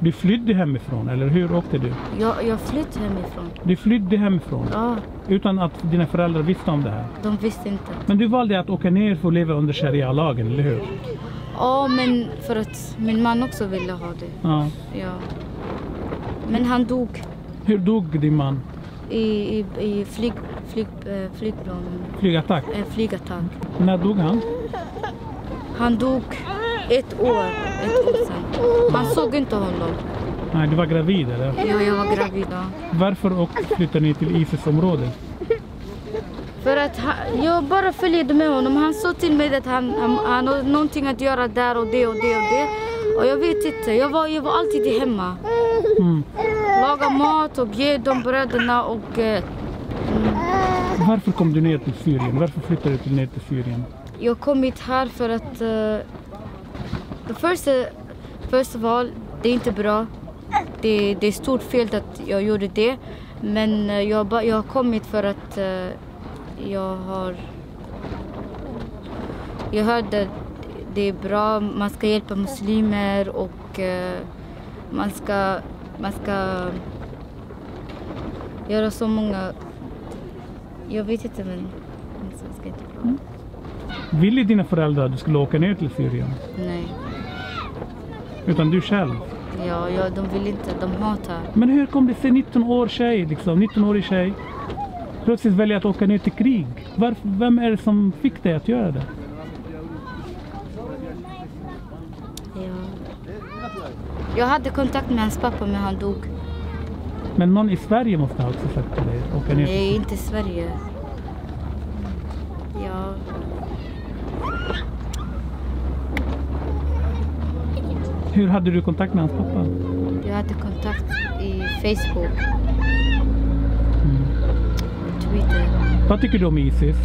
Du flydde hemifrån, eller hur åkte du? Jag, jag flytt hemifrån. Du flydde hemifrån Ja, utan att dina föräldrar visste om det här. de visste inte. Men du valde att åka ner för att leva under sharia-lagen, eller hur? Ja, men för att min man också ville ha det. Ja. Ja. Men han dog Hur dog din man? i, i, i flyg, flyg, eh, flygplan, Flygattack? eh, flygattack. När dog han? Han dog ett år, ett år sedan. Man såg inte honom. Nej, du var gravid eller? Ja, jag var gravid. ja. Varför och flyttade ni till ISIS-området? För att han, jag bara följde med honom. Han sa till mig att han, han, han har någonting att göra där och det och det och det. Och jag vet inte. Jag var, jag var alltid hemma. Mm. Laga mat och ge dem bröderna och eh, Varför kom du ner till Syrien? Varför flyttade du till- ner till Syrien? jag kom hit här för att uh, först, uh, first of all, det är inte bra. Det, det är stort fel att jag gjorde det. Men eh, jag, jag har kommit för att eh, jag har... Jag hörde att det är bra, man ska hjälpa muslimer och eh, man ska, man ska göra så många... Jag vet inte men... prata. Ville dina föräldrar att du skulle åka ner till Syrien? Nej. Utan du själv? Ja, ja, de vill inte. De hatar. Men hur kom det sig 19 år tjej, liksom, 19-årig tjej plötsligt välja att åka ner till krig? Varför, vem är det som fick dig att göra det? Ja. Jag hade kontakt med hans pappa men han dog. Men någon i Sverige måste ha också sagt till dig att åka ner Nej, inte i Sverige. Ja. Hur hade du kontakt med hans pappa? Jag hade kontakt i Facebook Mm. Twitter. Vad tycker du om Isis?